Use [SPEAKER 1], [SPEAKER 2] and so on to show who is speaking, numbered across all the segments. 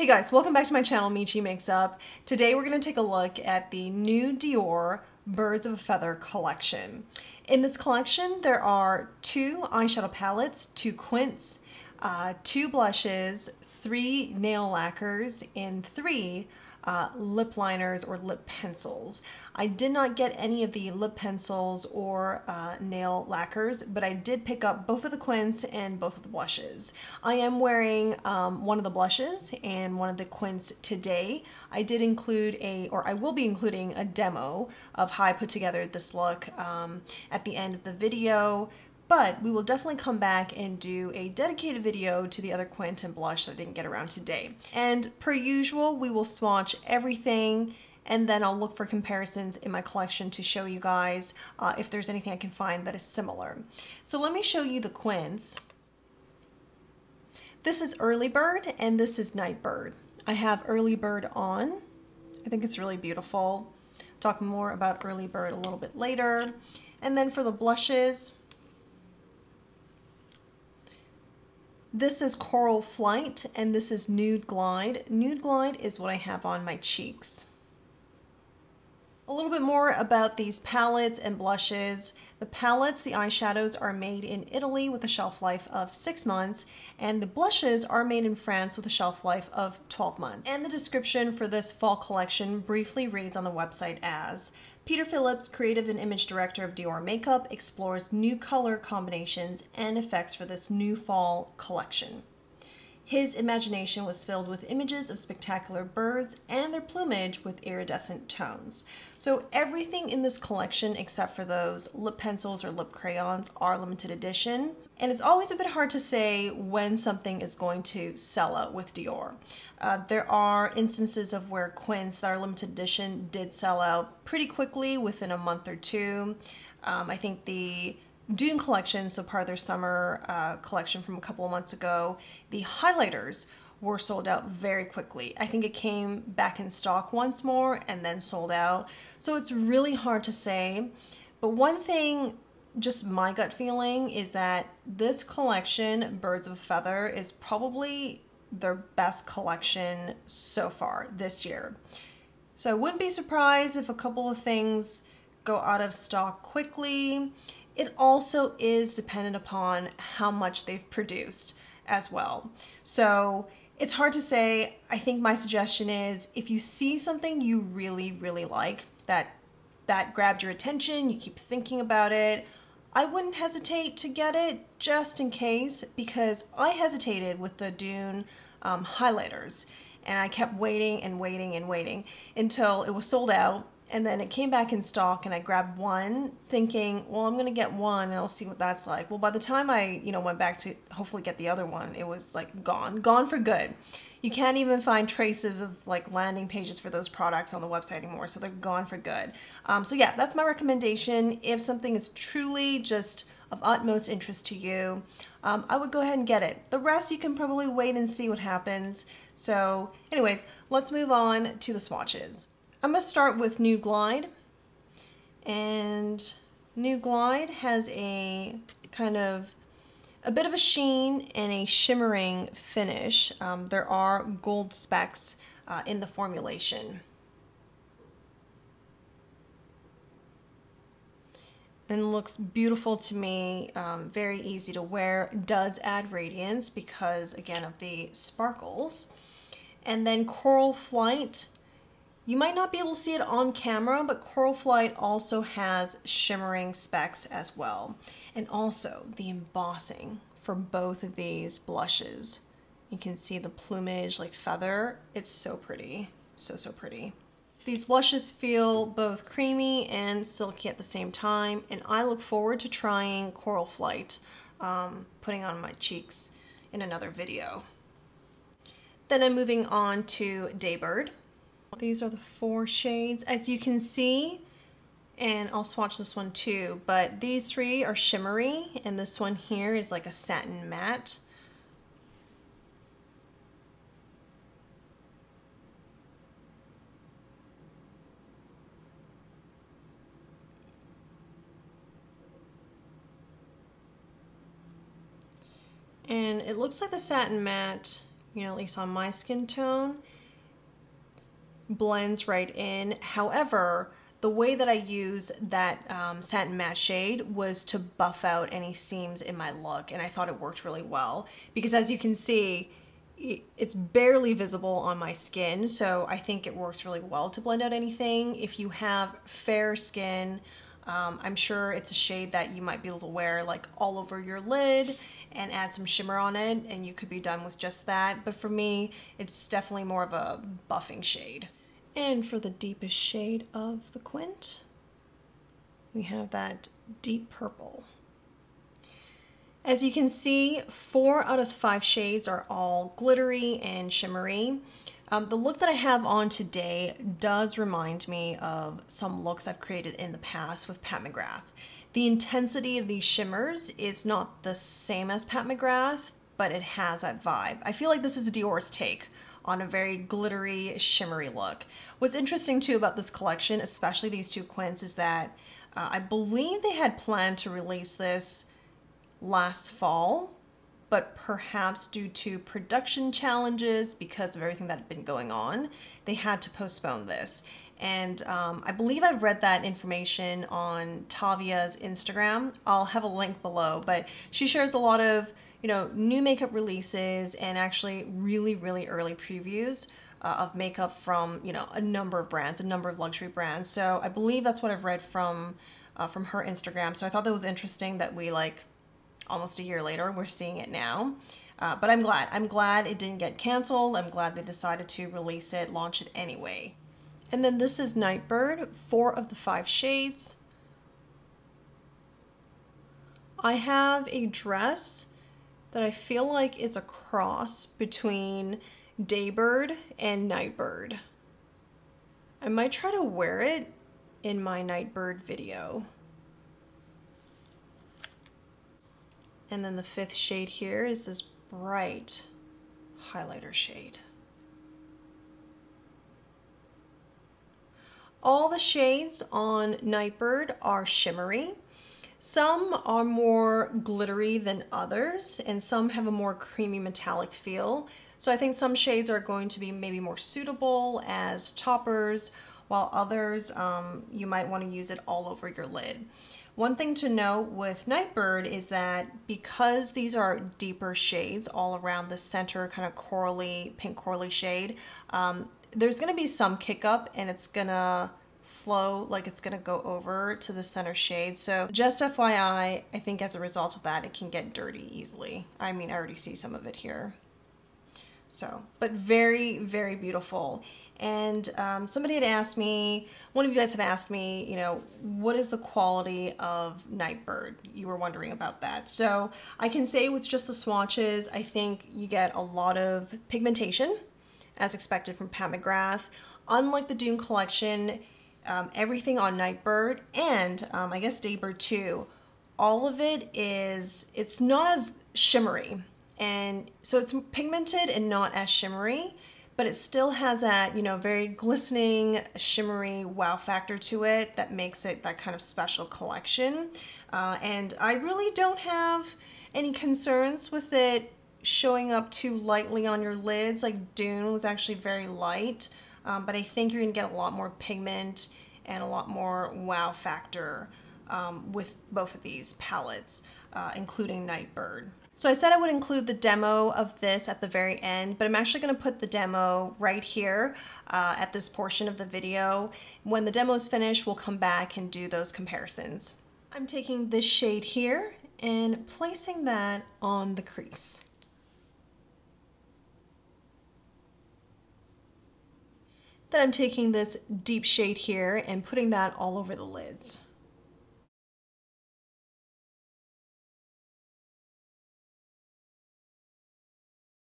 [SPEAKER 1] Hey guys, welcome back to my channel, Michi Makes Up. Today we're going to take a look at the new Dior Birds of a Feather collection. In this collection there are two eyeshadow palettes, two quints, uh, two blushes, three nail lacquers, and three uh, lip liners or lip pencils. I did not get any of the lip pencils or uh, nail lacquers, but I did pick up both of the quints and both of the blushes. I am wearing um, one of the blushes and one of the quints today. I did include a, or I will be including a demo of how I put together this look um, at the end of the video but we will definitely come back and do a dedicated video to the other quint and blush that I didn't get around today. And per usual, we will swatch everything and then I'll look for comparisons in my collection to show you guys uh, if there's anything I can find that is similar. So let me show you the quints. This is Early Bird and this is Night Bird. I have Early Bird on. I think it's really beautiful. Talk more about Early Bird a little bit later. And then for the blushes, This is Coral Flight and this is Nude Glide. Nude Glide is what I have on my cheeks. A little bit more about these palettes and blushes. The palettes, the eyeshadows, are made in Italy with a shelf life of 6 months, and the blushes are made in France with a shelf life of 12 months. And the description for this fall collection briefly reads on the website as, Peter Phillips, creative and image director of Dior Makeup, explores new color combinations and effects for this new fall collection. His imagination was filled with images of spectacular birds and their plumage with iridescent tones. So everything in this collection except for those lip pencils or lip crayons are limited edition. And it's always a bit hard to say when something is going to sell out with Dior. Uh, there are instances of where quints that are limited edition did sell out pretty quickly within a month or two. Um, I think the Dune collection, so part of their summer uh, collection from a couple of months ago, the highlighters were sold out very quickly. I think it came back in stock once more and then sold out. So it's really hard to say. But one thing, just my gut feeling, is that this collection, Birds of a Feather, is probably their best collection so far this year. So I wouldn't be surprised if a couple of things go out of stock quickly. It also is dependent upon how much they've produced as well. So it's hard to say. I think my suggestion is if you see something you really, really like that that grabbed your attention, you keep thinking about it, I wouldn't hesitate to get it just in case because I hesitated with the Dune um, highlighters and I kept waiting and waiting and waiting until it was sold out and then it came back in stock and I grabbed one thinking, well, I'm going to get one and I'll see what that's like. Well, by the time I, you know, went back to hopefully get the other one, it was like gone, gone for good. You can't even find traces of like landing pages for those products on the website anymore. So they're gone for good. Um, so yeah, that's my recommendation. If something is truly just of utmost interest to you, um, I would go ahead and get it. The rest you can probably wait and see what happens. So anyways, let's move on to the swatches. I'm going to start with Nude Glide. And Nude Glide has a kind of a bit of a sheen and a shimmering finish. Um, there are gold specks uh, in the formulation. and looks beautiful to me, um, very easy to wear, does add radiance because again of the sparkles. And then Coral Flight you might not be able to see it on camera, but Coral Flight also has shimmering specks as well. And also the embossing for both of these blushes. You can see the plumage like feather. It's so pretty, so, so pretty. These blushes feel both creamy and silky at the same time, and I look forward to trying Coral Flight, um, putting on my cheeks in another video. Then I'm moving on to Daybird. These are the four shades. As you can see, and I'll swatch this one too, but these three are shimmery, and this one here is like a satin matte. And it looks like the satin matte you know, at least on my skin tone, blends right in. However, the way that I use that um, satin matte shade was to buff out any seams in my look and I thought it worked really well because as you can see it's barely visible on my skin so I think it works really well to blend out anything. If you have fair skin um, I'm sure it's a shade that you might be able to wear like all over your lid and add some shimmer on it and you could be done with just that but for me it's definitely more of a buffing shade. And for the deepest shade of the quint, we have that deep purple. As you can see, four out of five shades are all glittery and shimmery. Um, the look that I have on today does remind me of some looks I've created in the past with Pat McGrath. The intensity of these shimmers is not the same as Pat McGrath, but it has that vibe. I feel like this is a Dior's take on a very glittery, shimmery look. What's interesting too about this collection, especially these two quints, is that uh, I believe they had planned to release this last fall, but perhaps due to production challenges because of everything that had been going on, they had to postpone this. And um, I believe I've read that information on Tavia's Instagram. I'll have a link below, but she shares a lot of you know, new makeup releases and actually really, really early previews uh, of makeup from, you know, a number of brands, a number of luxury brands. So I believe that's what I've read from, uh, from her Instagram. So I thought that was interesting that we like almost a year later, we're seeing it now. Uh, but I'm glad. I'm glad it didn't get canceled. I'm glad they decided to release it, launch it anyway. And then this is Nightbird, four of the five shades. I have a dress that I feel like is a cross between Daybird and Nightbird. I might try to wear it in my Nightbird video. And then the fifth shade here is this bright highlighter shade. All the shades on Nightbird are shimmery. Some are more glittery than others, and some have a more creamy metallic feel. So I think some shades are going to be maybe more suitable as toppers, while others um, you might want to use it all over your lid. One thing to note with Nightbird is that because these are deeper shades all around the center kind of corally, pink corally shade, um, there's going to be some kick up and it's going to flow like it's gonna go over to the center shade. So just FYI, I think as a result of that, it can get dirty easily. I mean, I already see some of it here. So, but very, very beautiful. And um, somebody had asked me, one of you guys have asked me, you know, what is the quality of Nightbird? You were wondering about that. So I can say with just the swatches, I think you get a lot of pigmentation as expected from Pat McGrath. Unlike the Dune collection, um, everything on Nightbird and um, I guess Daybird too, all of it is, it's not as shimmery. And so it's pigmented and not as shimmery, but it still has that, you know, very glistening, shimmery wow factor to it that makes it that kind of special collection. Uh, and I really don't have any concerns with it showing up too lightly on your lids. Like Dune was actually very light um, but I think you're gonna get a lot more pigment and a lot more wow factor um, with both of these palettes, uh, including Nightbird. So I said I would include the demo of this at the very end, but I'm actually gonna put the demo right here uh, at this portion of the video. When the demo is finished, we'll come back and do those comparisons. I'm taking this shade here and placing that on the crease. Then I'm taking this deep shade here and putting that all over the lids.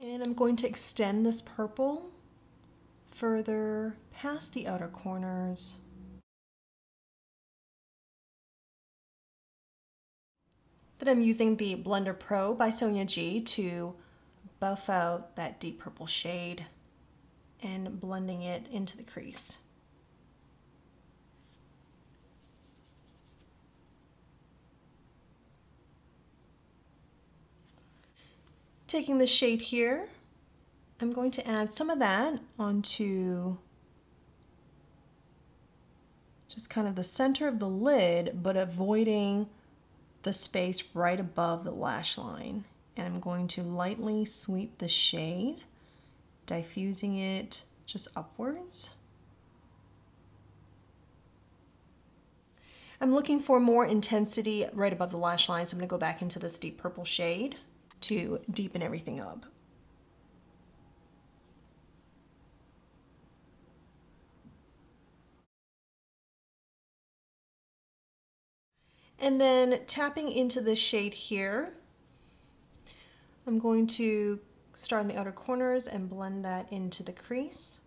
[SPEAKER 1] And I'm going to extend this purple further past the outer corners. Then I'm using the Blender Pro by Sonia G to buff out that deep purple shade and blending it into the crease. Taking the shade here I'm going to add some of that onto just kind of the center of the lid, but avoiding the space right above the lash line. And I'm going to lightly sweep the shade, diffusing it just upwards. I'm looking for more intensity right above the lash line, so I'm going to go back into this deep purple shade to deepen everything up. And then tapping into the shade here, I'm going to start in the outer corners and blend that into the crease.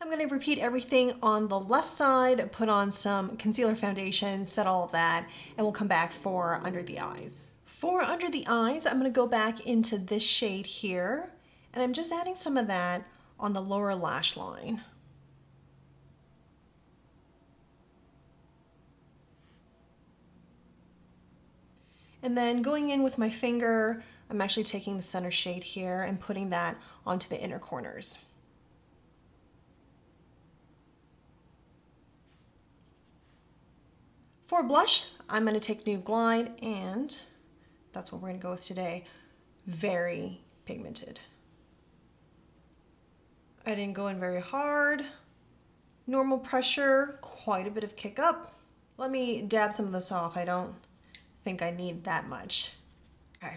[SPEAKER 1] I'm going to repeat everything on the left side, put on some concealer foundation, set all of that, and we'll come back for under the eyes. For under the eyes, I'm going to go back into this shade here, and I'm just adding some of that on the lower lash line. And then going in with my finger, I'm actually taking the center shade here and putting that onto the inner corners. For blush, I'm going to take Nude Glide and that's what we're going to go with today. Very pigmented. I didn't go in very hard. Normal pressure, quite a bit of kick up. Let me dab some of this off. I don't think I need that much. Okay.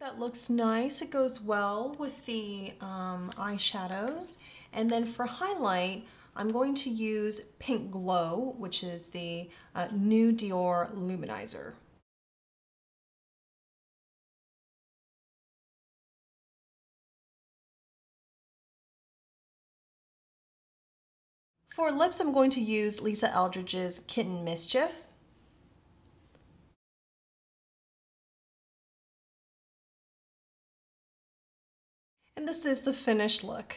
[SPEAKER 1] That looks nice. It goes well with the um, eyeshadows. And then for highlight, I'm going to use Pink Glow, which is the uh, new Dior Luminizer. For lips, I'm going to use Lisa Eldridge's Kitten Mischief. And this is the finished look.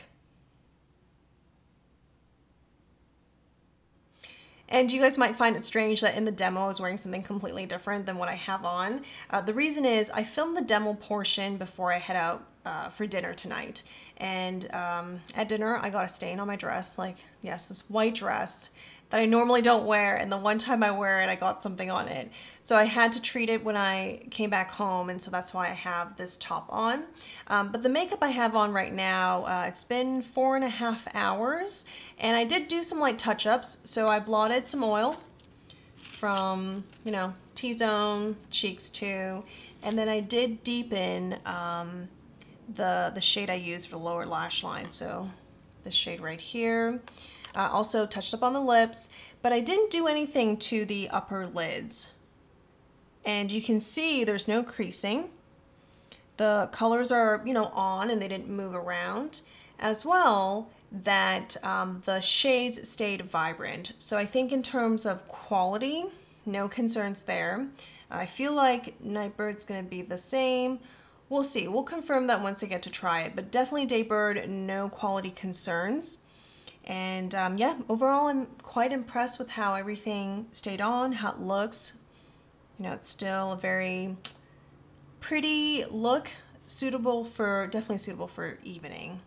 [SPEAKER 1] And you guys might find it strange that in the demo I was wearing something completely different than what I have on. Uh, the reason is I filmed the demo portion before I head out uh, for dinner tonight. And um, at dinner I got a stain on my dress, like, yes, this white dress that I normally don't wear and the one time I wear it I got something on it. So I had to treat it when I came back home and so that's why I have this top on. Um, but the makeup I have on right now, uh, it's been four and a half hours and I did do some light touch-ups. So I blotted some oil from, you know, T-zone, cheeks too. And then I did deepen um, the, the shade I use for the lower lash line. So this shade right here. Uh, also touched up on the lips, but I didn't do anything to the upper lids. And you can see there's no creasing. The colors are, you know, on and they didn't move around. As well, that um, the shades stayed vibrant. So I think in terms of quality, no concerns there. I feel like Nightbird's gonna be the same. We'll see, we'll confirm that once I get to try it, but definitely Daybird, no quality concerns. And um, yeah, overall I'm quite impressed with how everything stayed on, how it looks. You know, it's still a very pretty look, suitable for, definitely suitable for evening.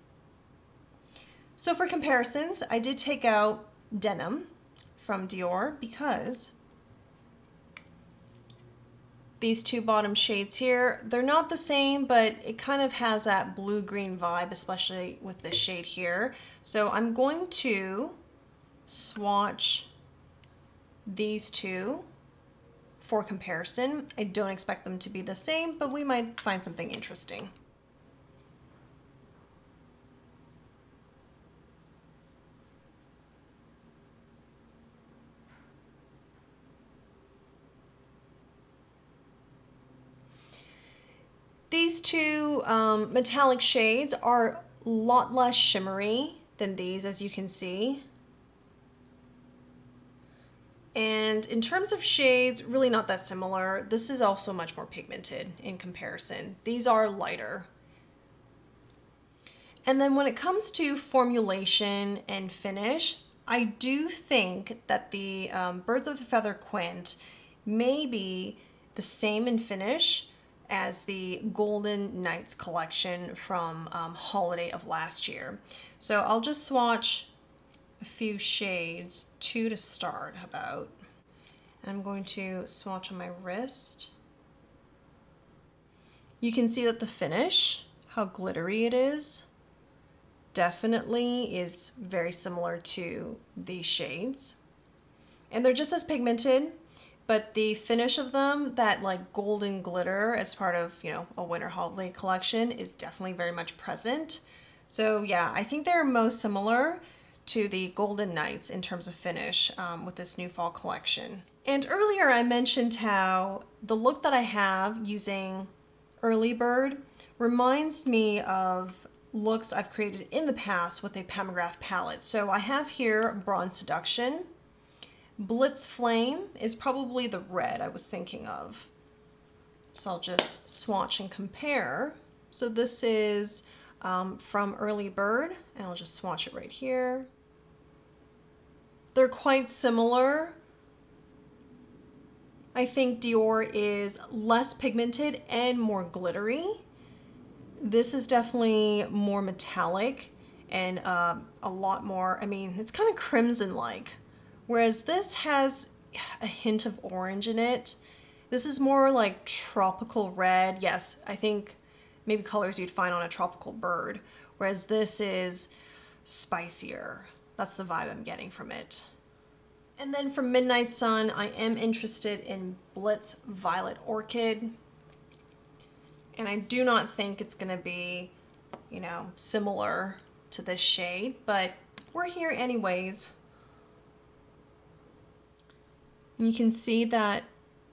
[SPEAKER 1] So for comparisons, I did take out Denim from Dior because these two bottom shades here, they're not the same, but it kind of has that blue-green vibe, especially with this shade here. So I'm going to swatch these two for comparison. I don't expect them to be the same, but we might find something interesting. These two um, metallic shades are a lot less shimmery than these, as you can see. And in terms of shades, really not that similar. This is also much more pigmented in comparison. These are lighter And then when it comes to formulation and finish, I do think that the um, Birds of a Feather Quint may be the same in finish as the Golden Nights collection from um, holiday of last year. So I'll just swatch a few shades, two to start, about? I'm going to swatch on my wrist. You can see that the finish, how glittery it is, definitely is very similar to these shades. And they're just as pigmented, but the finish of them, that like golden glitter as part of, you know, a winter holiday collection is definitely very much present. So yeah, I think they're most similar to the Golden Nights in terms of finish um, with this new fall collection. And earlier I mentioned how the look that I have using Early Bird reminds me of looks I've created in the past with a Pat McGrath palette. So I have here Bronze Seduction, Blitz Flame is probably the red I was thinking of. So I'll just swatch and compare. So this is um, from Early Bird, and I'll just swatch it right here. They're quite similar. I think Dior is less pigmented and more glittery. This is definitely more metallic and uh, a lot more, I mean, it's kind of crimson-like. Whereas this has a hint of orange in it. This is more like tropical red. Yes, I think maybe colors you'd find on a tropical bird. Whereas this is spicier. That's the vibe I'm getting from it. And then from Midnight Sun, I am interested in Blitz Violet Orchid. And I do not think it's gonna be, you know, similar to this shade, but we're here anyways. And you can see that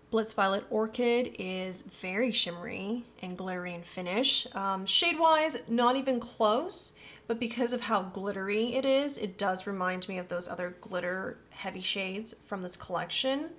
[SPEAKER 1] Blitz Violet Orchid is very shimmery and glittery in finish. Um, Shade-wise, not even close, but because of how glittery it is, it does remind me of those other glitter heavy shades from this collection.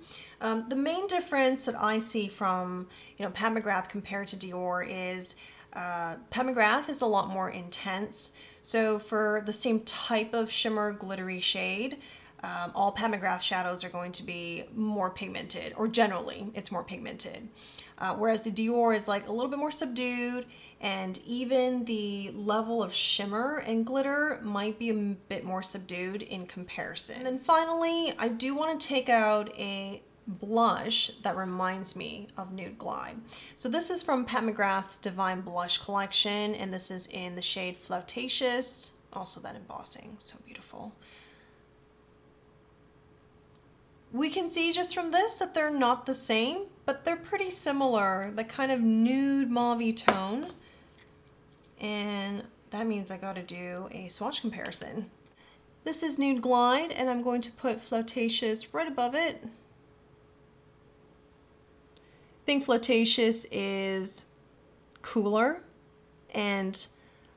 [SPEAKER 1] Um, the main difference that I see from, you know, Pat McGrath compared to Dior is uh, Pat McGrath is a lot more intense. So for the same type of shimmer glittery shade, um, all Pat McGrath shadows are going to be more pigmented, or generally it's more pigmented. Uh, whereas the Dior is like a little bit more subdued and even the level of shimmer and glitter might be a bit more subdued in comparison. And then finally, I do want to take out a blush that reminds me of Nude Glide. So this is from Pat McGrath's Divine Blush Collection, and this is in the shade Flirtatious. Also that embossing, so beautiful we can see just from this that they're not the same, but they're pretty similar. The kind of nude mauve tone. And that means I gotta do a swatch comparison. This is Nude Glide, and I'm going to put Flirtatious right above it. I think Flirtatious is cooler and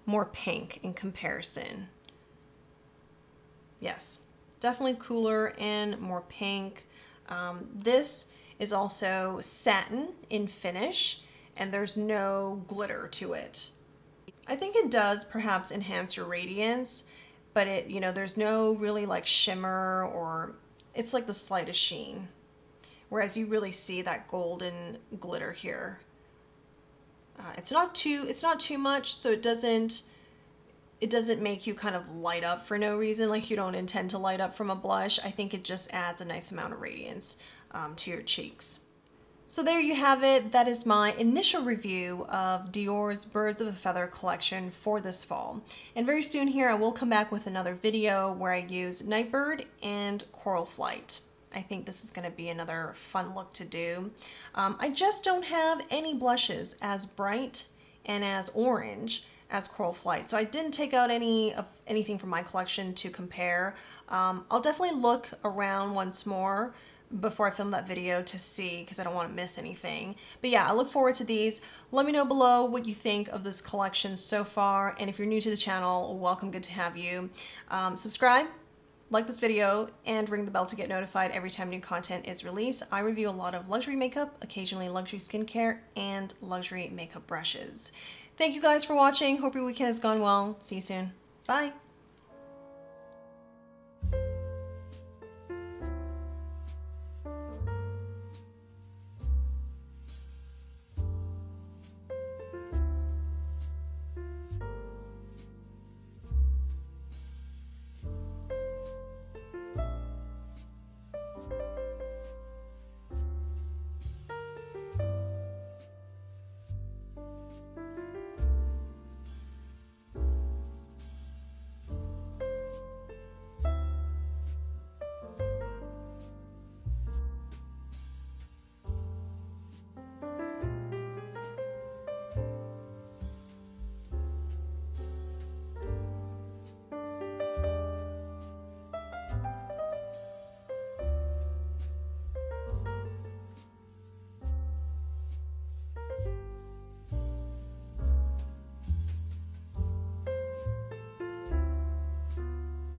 [SPEAKER 1] more pink in comparison. Yes, definitely cooler and more pink. Um, this is also satin in finish and there's no glitter to it. I think it does perhaps enhance your radiance, but it, you know, there's no really like shimmer or it's like the slightest sheen. Whereas you really see that golden glitter here. Uh, it's not too, it's not too much, so it doesn't it doesn't make you kind of light up for no reason, like you don't intend to light up from a blush. I think it just adds a nice amount of radiance um, to your cheeks. So there you have it. That is my initial review of Dior's Birds of a Feather collection for this fall. And very soon here I will come back with another video where I use Nightbird and Coral Flight. I think this is going to be another fun look to do. Um, I just don't have any blushes as bright and as orange as Coral Flight. So I didn't take out any of anything from my collection to compare. Um, I'll definitely look around once more before I film that video to see because I don't want to miss anything. But yeah, I look forward to these. Let me know below what you think of this collection so far. And if you're new to the channel, welcome, good to have you. Um, subscribe, like this video, and ring the bell to get notified every time new content is released. I review a lot of luxury makeup, occasionally luxury skincare, and luxury makeup brushes. Thank you guys for watching. Hope your weekend has gone well. See you soon. Bye.